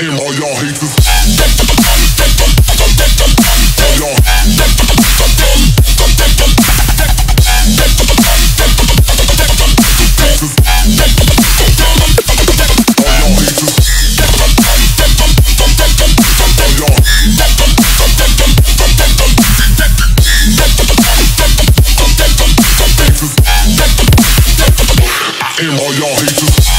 aim all y'all haters. Haters.